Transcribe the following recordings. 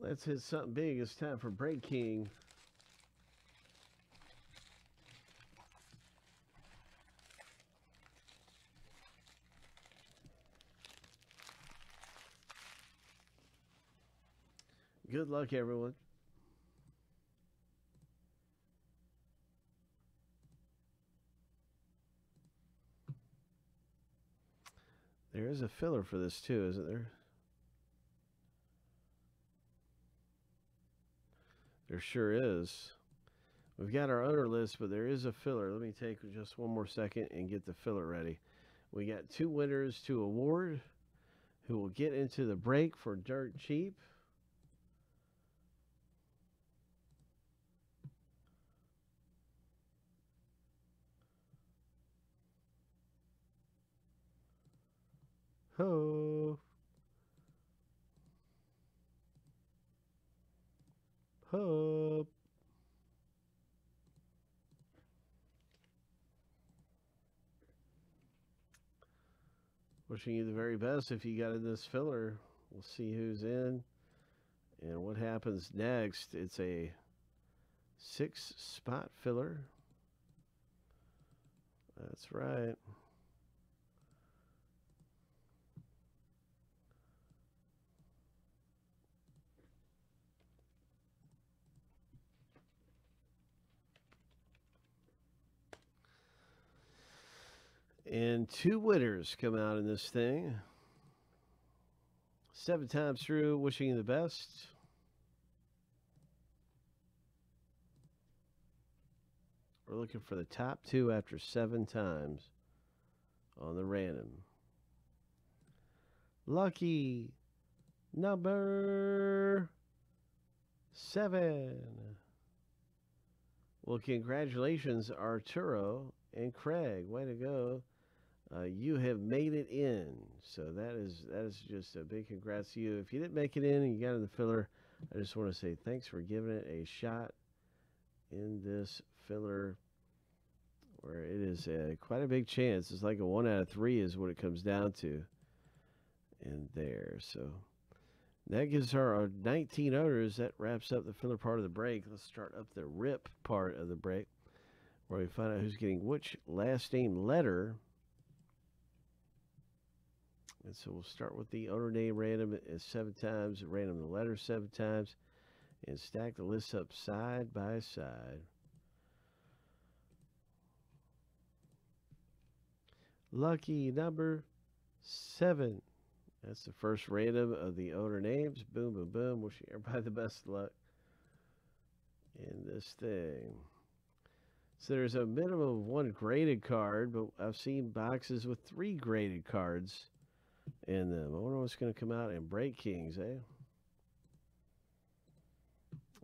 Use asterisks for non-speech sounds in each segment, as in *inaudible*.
Let's hit something big. It's time for breaking. Good luck, everyone. There is a filler for this too, isn't there? There sure is. We've got our owner list, but there is a filler. Let me take just one more second and get the filler ready. We got two winners to award who will get into the break for dirt cheap. Ho. Ho. Wishing you the very best if you got in this filler. We'll see who's in and what happens next. It's a six spot filler. That's right. And two winners come out in this thing. Seven times through, wishing you the best. We're looking for the top two after seven times on the random. Lucky number seven. Well, congratulations, Arturo and Craig. Way to go. Uh, you have made it in. So that is that is just a big congrats to you. If you didn't make it in and you got in the filler, I just want to say thanks for giving it a shot in this filler where it is a, quite a big chance. It's like a one out of three is what it comes down to. And there, so that gives our 19 owners. That wraps up the filler part of the break. Let's start up the rip part of the break, where we find out who's getting which last name letter. And so we'll start with the owner name random uh, seven times, random the letter seven times, and stack the lists up side by side. Lucky number seven. That's the first random of the owner names. Boom, boom, boom. Wishing everybody *laughs* the best luck in this thing. So there's a minimum of one graded card, but I've seen boxes with three graded cards in them. I wonder what's going to come out in Break Kings, eh?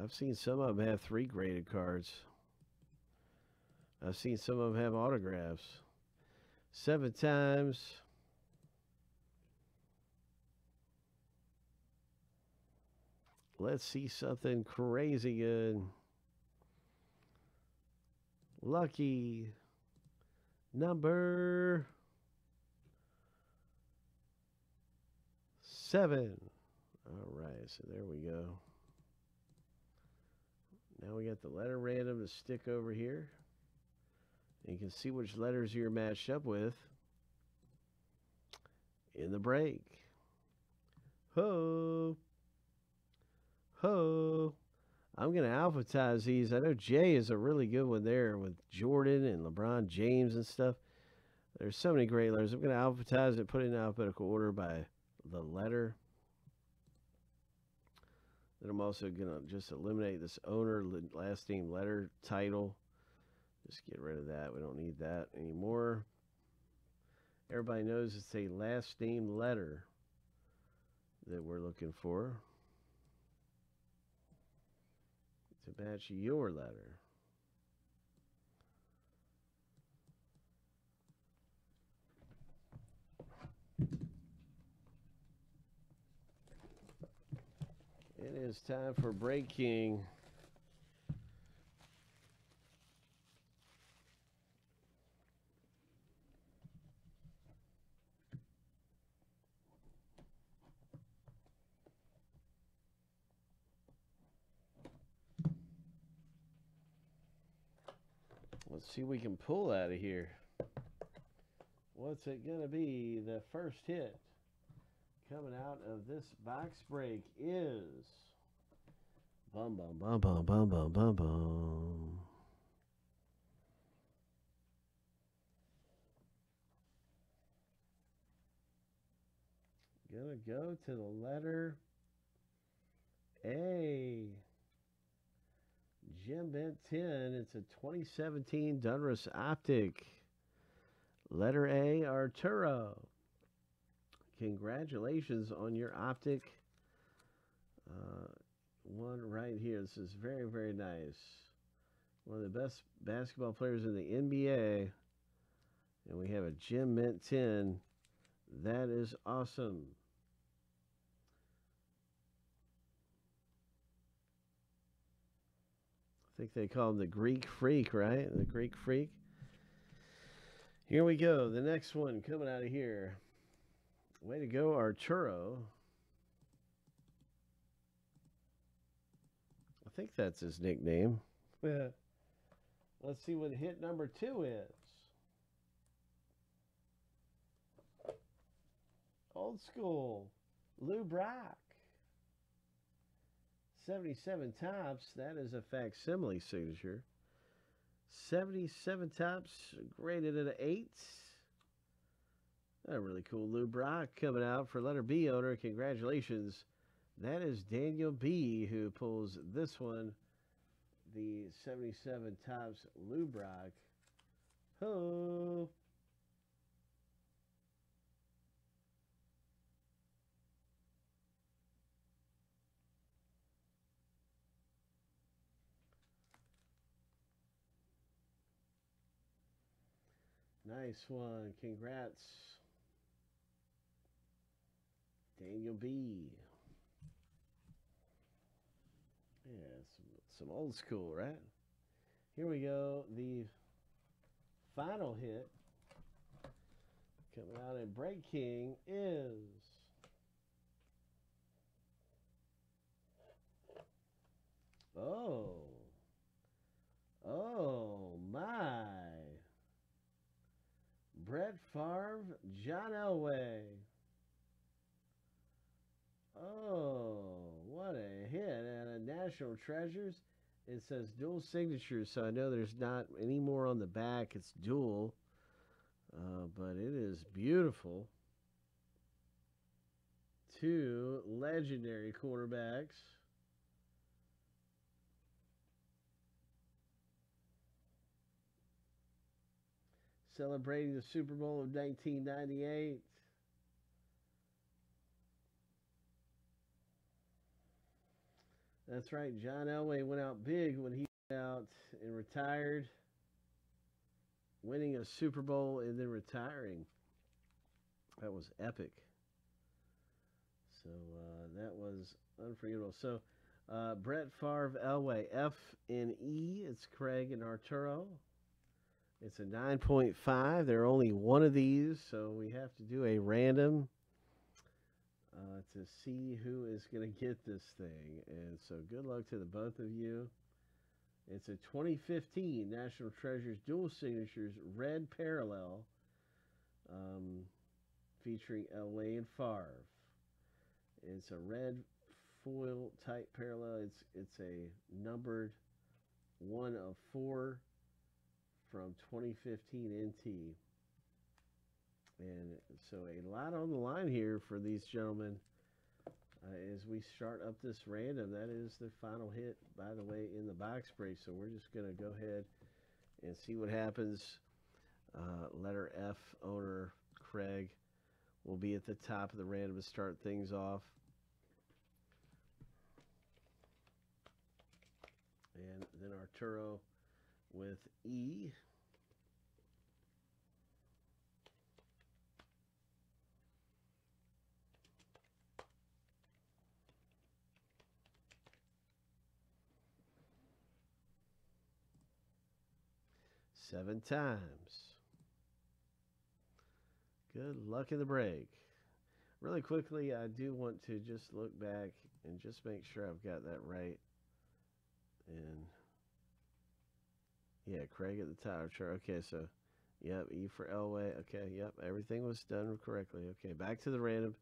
I've seen some of them have three graded cards. I've seen some of them have autographs. Seven times. Let's see something crazy good. Lucky number seven. All right, so there we go. Now we got the letter random to stick over here. And you can see which letters you're matched up with in the break. Ho! Ho! I'm going to alphabetize these. I know Jay is a really good one there with Jordan and LeBron James and stuff. There's so many great letters. I'm going to alphabetize it, put it in alphabetical order by the letter. Then I'm also going to just eliminate this owner last name letter title. Just get rid of that. We don't need that anymore. Everybody knows it's a last name letter that we're looking for to match your letter. is time for breaking. Let's see we can pull out of here. What's it going to be? The first hit coming out of this box break is Bum, bum, bum, bum, bum, bum, bum, bum. Gonna go to the letter A. Gem Mint 10. It's a 2017 Donruss Optic. Letter A, Arturo. Congratulations on your Optic. Uh, one right here. This is very, very nice. One of the best basketball players in the NBA. And we have a Gem Mint 10. That is awesome. I think they call him the Greek Freak, right? The Greek Freak. Here we go. The next one coming out of here. Way to go, Arturo. Think that's his nickname. Yeah. Let's see what hit number two is. Old school. Lou Brock. 77 Topps. That is a facsimile signature. 77 Topps, graded at an 8. A really cool Lou Brock coming out for letter B owner. Congratulations. That is Daniel B who pulls this one. The 77 Topps Lou Brock. Ho! Nice one. Congrats. Daniel B. Yeah, some, some old school, right? Here we go. The final hit coming out in Break King is Oh. Oh my. Brett Favre, John Elway. Oh, what a hit. And a National Treasures. It says dual signatures, so I know there's not any more on the back. It's dual. Uh, but it is beautiful. Two legendary quarterbacks. celebrating the Super Bowl of 1998. That's right. John Elway went out big when he went out and retired, winning a Super Bowl and then retiring. That was epic. So uh, that was unforgettable. So uh, Brett Favre Elway, F and E. It's Craig and Arturo. It's a 9.5. There are only one of these, so we have to do a random uh, to see who is going *laughs* to get this thing. And so good luck to the both of you. It's a 2015 National Treasures Dual Signatures Red Parallel um, featuring Elway and Favre. It's a red foil type parallel. It's it's a numbered one of four from 2015 NT. And so a lot on the line here for these gentlemen uh, as we start up this random. That is the final hit, by the way, in the box break. So we're just going to go ahead and see what happens. Uh, letter F owner Craig will be at the top of the random to start things off. And then Arturo with E. Seven times. Good luck in the break. Really quickly, I do want to just look back and just make sure I've got that right. And Yeah, Craig at the tower chart. Okay, so yep, E for Elway. Okay, yep, everything was done correctly. Okay, back to the random.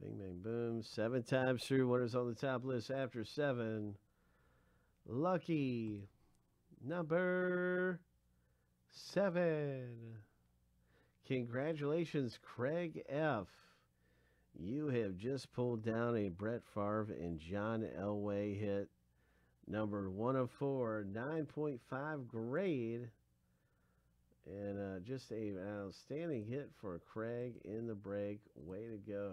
Bing, bang, boom. Seven times through. What is on the top list after seven? Lucky number seven. Congratulations, Craig F. You have just pulled down a Brett Favre and John Elway hit. Number one of four, 9.5 grade. And uh, just a, an outstanding hit for Craig in the break. Way to go.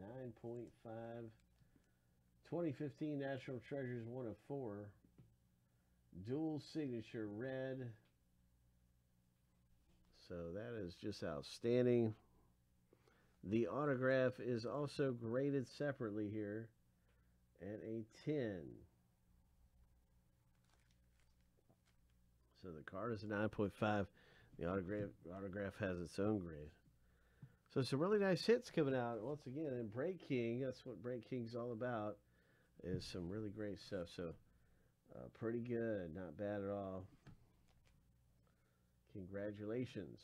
9.5. 2015 National Treasures, one of four. Dual signature red. So that is just outstanding. The autograph is also graded separately here at a 10. So the card is a 9.5. The autograph autograph has its own grade. So some really nice hits coming out once again. And Break King, that's what Break King's all about, is some really great stuff. So uh, pretty good, not bad at all. Congratulations.